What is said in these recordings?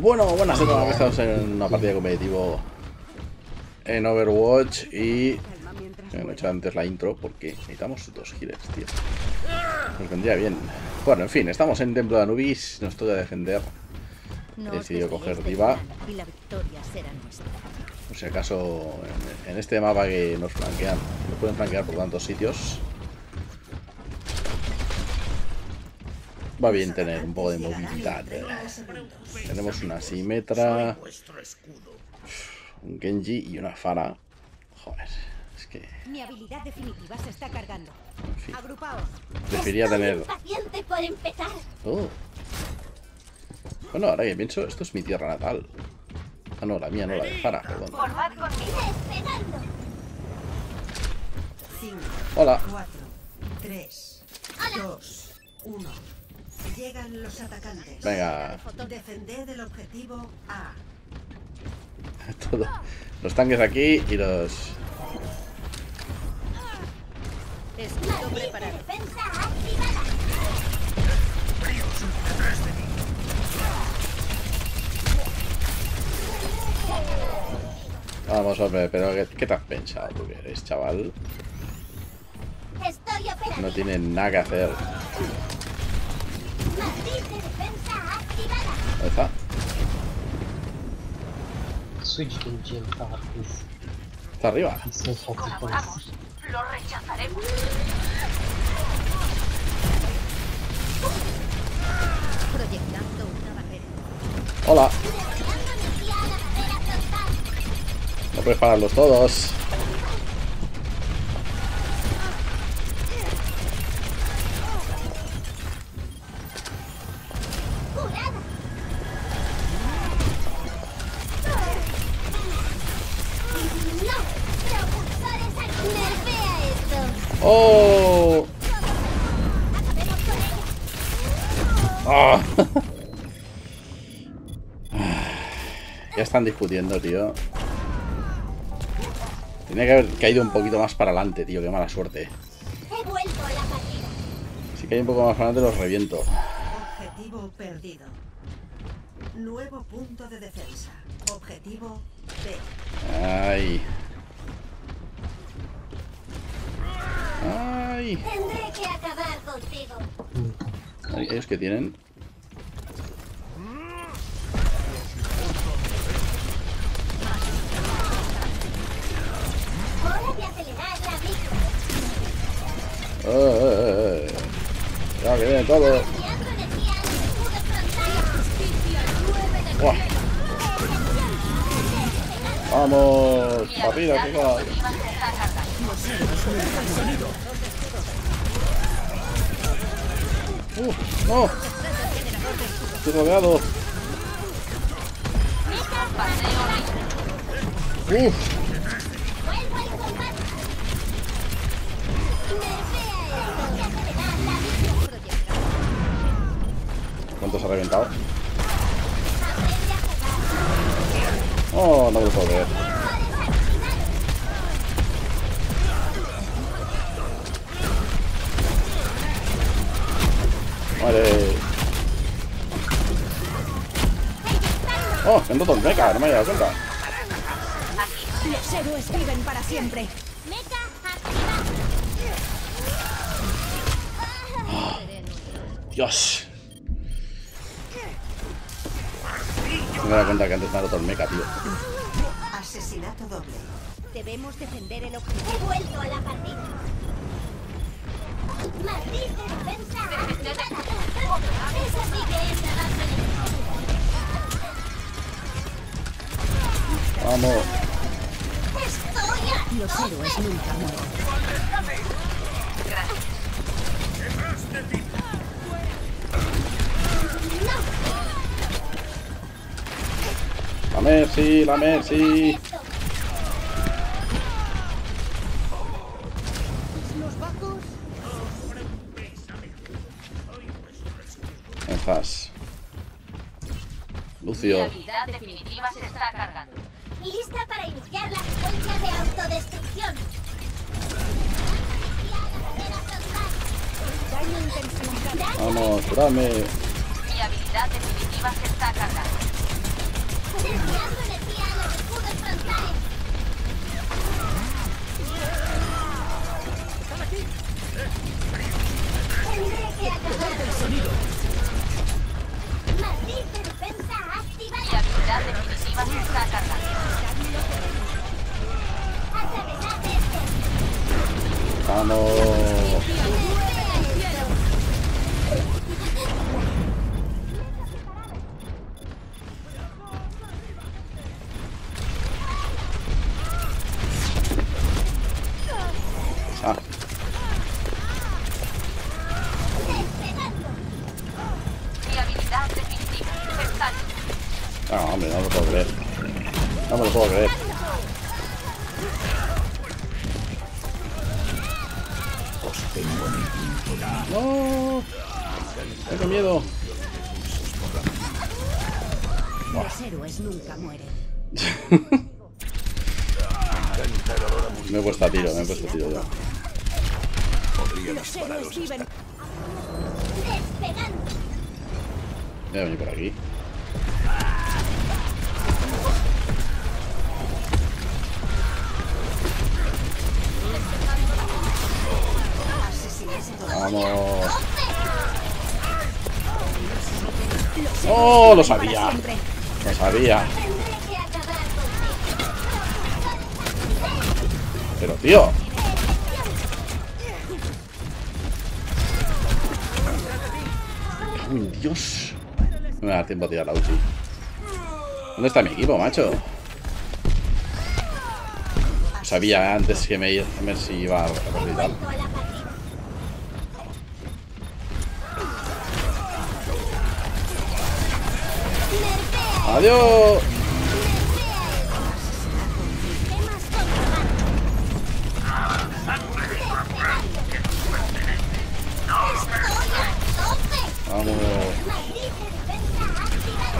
Bueno, buenas a todos, estamos en una partida competitiva en Overwatch y he hecho antes la intro porque necesitamos dos healers, tío. Nos vendría bien. Bueno, en fin, estamos en Templo de Anubis, nos toca defender. He decidido coger Diva. Por si acaso en, este mapa que nos flanquean, nos pueden flanquear por tantos sitios. Va bien tener un poco de movilidad. Tenemos una Simetra, un Genji y una Fara. Joder, es que... Mi habilidad definitiva se está cargando. Fin. Preferiría tener... Oh. Bueno, ahora que pienso, esto es mi tierra natal. Ah, no, la mía no, la de Fara, perdón. Hola. 4, 3, 2, 1. Llegan los atacantes. Venga. Defender el objetivo A. Todo. Los tanques aquí y los. Vamos, hombre, pero ¿qué, qué te has pensado tú que eres, chaval? No tiene nada que hacer. ¿Dónde está? Switch Engine Está arriba. Lo rechazaremos. Proyectando una barrera. Hola. No puedes pararlos todos. Ya están discutiendo, tío. Tiene que haber caído un poquito más para adelante, tío. Qué mala suerte. Si cae un poco más para adelante, los reviento. Objetivo perdido. Nuevo punto de defensa. Objetivo B. Ay. Ay. Tendré que acabar contigo. Ellos que tienen. Eh, eh, eh. Ya que viene todo. Vamos, papila, que va. Uh, no. Estoy rodeado. Uf. Reventado? Oh, no lo puedo ver. Vale. Oh, me han roto el mecha, no me había dado cuenta. Los héroes viven para siempre. Dios. Me da cuenta que antes me ha roto el mecha, tío. Asesinato doble. Debemos defender el objetivo. He vuelto a la partida. Vamos. Los héroes nunca mueren. La Mercy, la Mercy. Lucio. La habilidad definitiva se está cargando. Lista para iniciar la secuencia de autodestrucción. Vamos, curame. Mi habilidad definitiva se está cargando. Yeah. Lista. ah, hombre, no lo puedo creer. No me lo puedo creer. No. Tengo miedo. Los héroes nunca mueren. Me he puesto a tiro, me he puesto a tiro ya. Voy a venir por aquí. Vamos. ¡Oh! Lo sabía. Lo sabía. Pero, tío. Dios. No me va a dar tiempo a tirar la ulti. ¿Dónde está mi equipo, macho? Sabía antes que me, me si iba a resucitar. ¡Adiós! Vamos.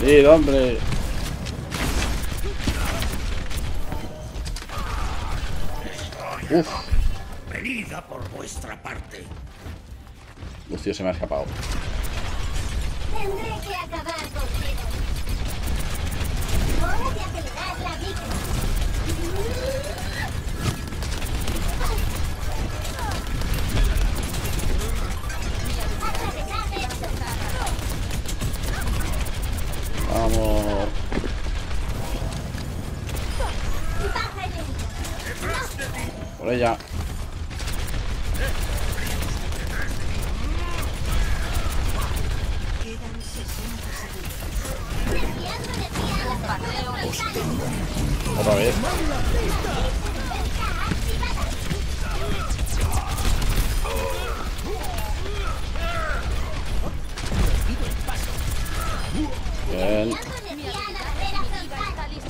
¡Sí, hombre! Uf, Venid a por vuestra parte. Lucio se me ha escapado. Tendré que acabar contigo. Hora de acelerar la vida. Vamos. Por ella. Otra vez. Bien.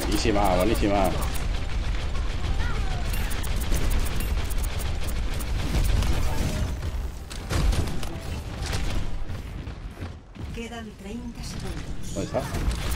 Buenísima, buenísima. Segundos. ¿Dónde está?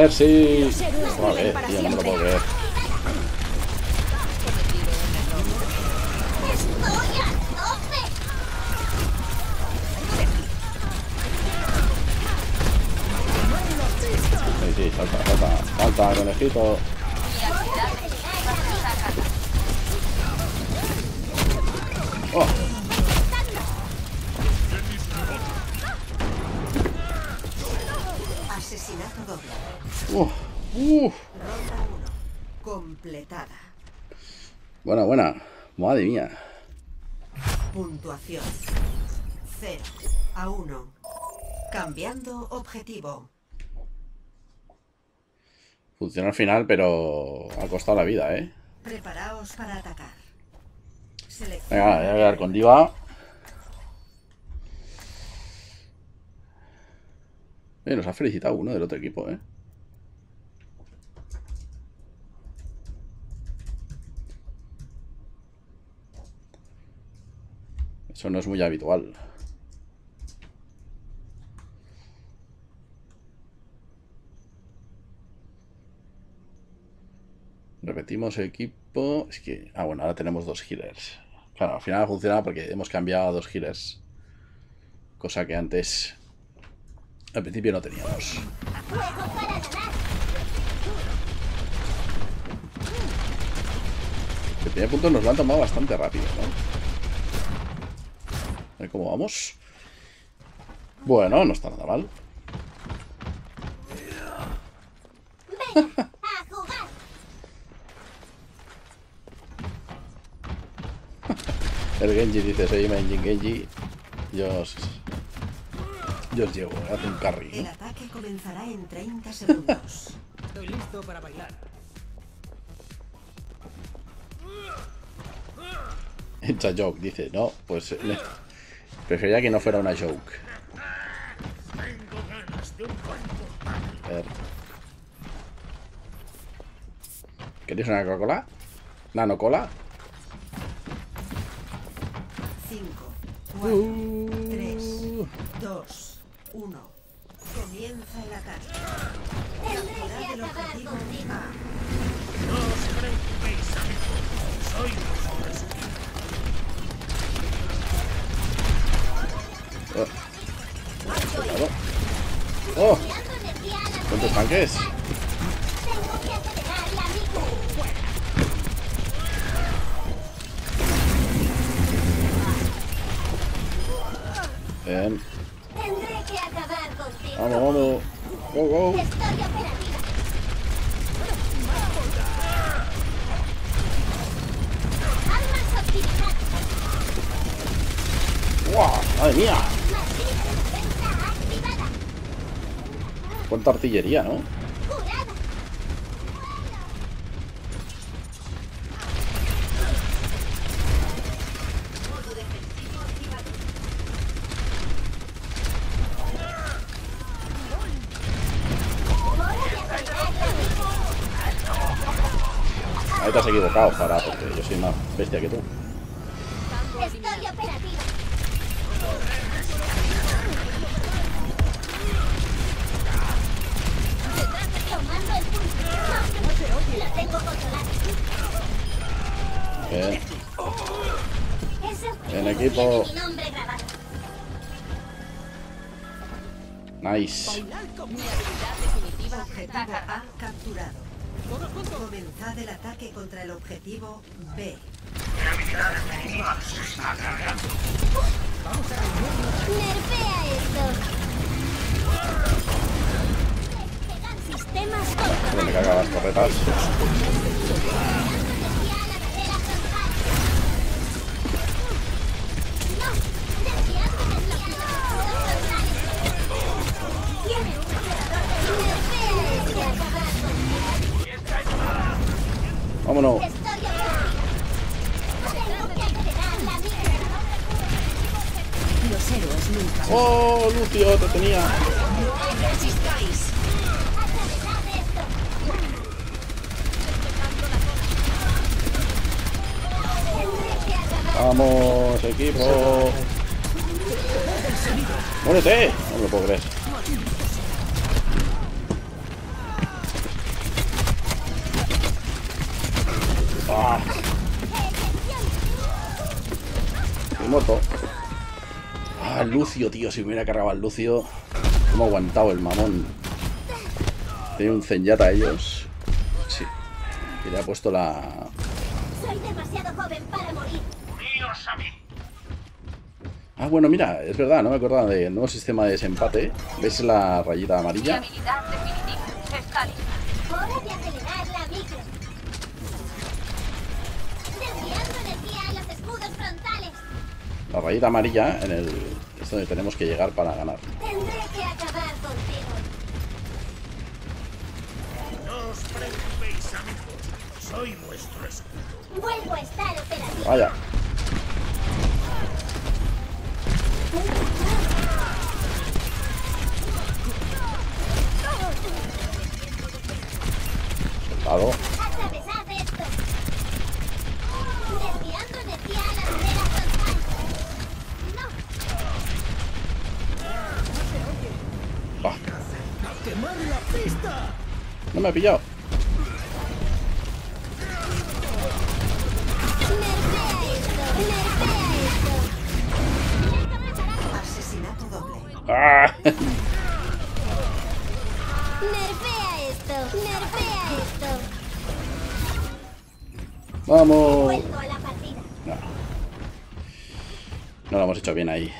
Vez, para tío, no me lo puedo creer. Sí, sí, salta, salta. Salta, conejito. Asesinato doble. ¡Uf! ¡Uf! Ronda 1. Completada. Buena, buena. Madre mía. Puntuación. 0 a 1. Cambiando objetivo. Funciona al final, pero ha costado la vida, ¿eh? Preparaos para atacar. Venga, voy a quedar con Diva. Eh, nos ha felicitado uno del otro equipo, eh. Eso no es muy habitual. Repetimos equipo. Es que. Ah, bueno, ahora tenemos dos healers. Claro, al final ha funcionado porque hemos cambiado a dos healers. Cosa que antes. Al principio no teníamos. El primer punto nos lo han tomado bastante rápido, ¿no? A ver cómo vamos. Bueno, no está nada mal. El Genji dice, soy Main Genji. Yo yo os llevo, hace un carry. El ataque comenzará en 30 segundos. Estoy listo para bailar. It's a joke, dice. No, pues eh, le- prefería que no fuera una joke. Tengo ganas de un cuento. A ver. ¿Queréis una Coca-Cola? ¿Nano cola? 5, 4, 3, 2, 1. Comienza el ataque. Tendré que objetivo contigo. A. No os preocupéis, amigos. Soy escudo. Cuidado. ¡Oh! ¿Cuántos tanques? Tengo que acelerar la micro. Bien. Vamos, vamos. Go, go. ¡Guau! ¡Madre mía! Cuánta artillería, ¿no? Te has equivocado, Zara, porque yo soy más bestia que tú. Estoy tengo. Bien. Equipo. mi. Nice. Objetivo A capturado. Comenzad el ataque contra el objetivo B. Nerfea esto. Sistemas Se me cargan las torretas. Vámonos. ¡Oh, Lucio! Te tenía. Vamos, equipo. ¡Muérete! No lo puedo creer. ¡Ah! Estoy muerto. Ah, Lucio, tío. Si me hubiera cargado al Lucio. ¿Cómo ha aguantado el mamón? Tiene un Zenyatta a ellos. Sí. Y le ha puesto la... Soy demasiado joven para morir. Uníos a mí. Ah, bueno, mira, es verdad, no me acordaba del nuevo sistema de desempate. ¿Ves la rayita amarilla? la rayita amarilla en el es donde tenemos que llegar para ganar. Tendré que acabar contigo. No os preocupéis, amigos. Soy vuestro escudo. Vuelvo a estar operativo. Vaya. Soltado. No me ha pillado. Nerfea esto. Nerfea esto. Asesinato doble. ¡Ah! Nerfea esto. Nerfea esto. ¡Vamos! Vuelvo a la partida. No. No lo hemos hecho bien ahí.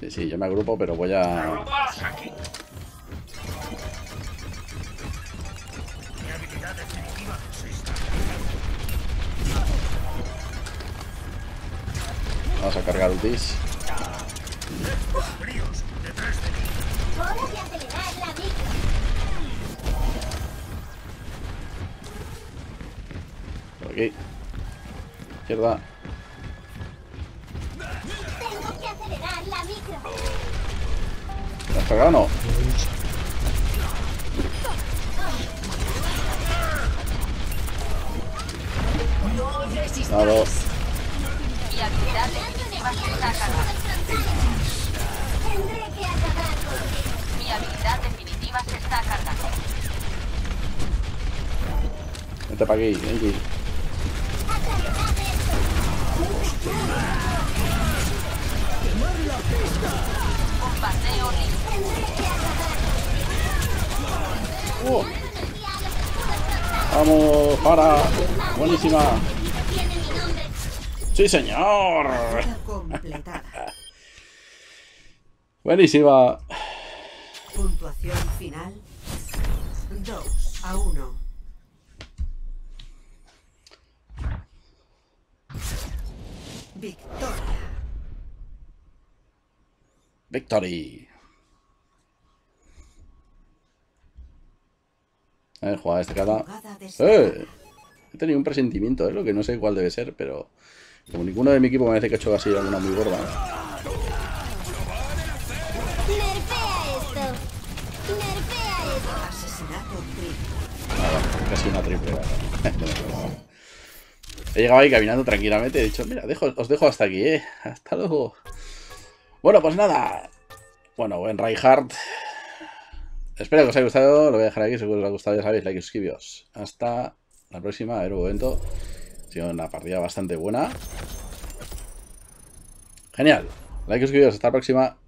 Sí, sí, yo me agrupo, pero voy a... Vamos a cargar ultis. Por aquí. Izquierda. ¿Lo has cargado o no? Claro. Mi habilidad definitiva se está cargando. Vente para aquí, esto. Bombardeo listo. ¡Oh! ¡Vamos! ¡Para! ¡Buenísima! ¡Sí, señor! ¡Buenísima! Puntuación final. 2 a 1. Victoria. ¡Victory! A ver. Jugada destacada. ¡Eh! He tenido un presentimiento, ¿eh? Lo que no sé cuál debe ser, pero... Como ninguno de mi equipo me parece que ha hecho así alguna muy gorda. Nada, casi una triple. He llegado ahí caminando tranquilamente. He dicho, mira, os dejo hasta aquí, ¿eh? Hasta luego. Bueno, pues nada. Bueno, en Reinhardt. Espero que os haya gustado. Lo voy a dejar aquí. Si os ha gustado, ya sabéis, like y suscribíos. Hasta la próxima. Aero Evento. Ha sido una partida bastante buena. Genial. Like y suscribíos. Hasta la próxima.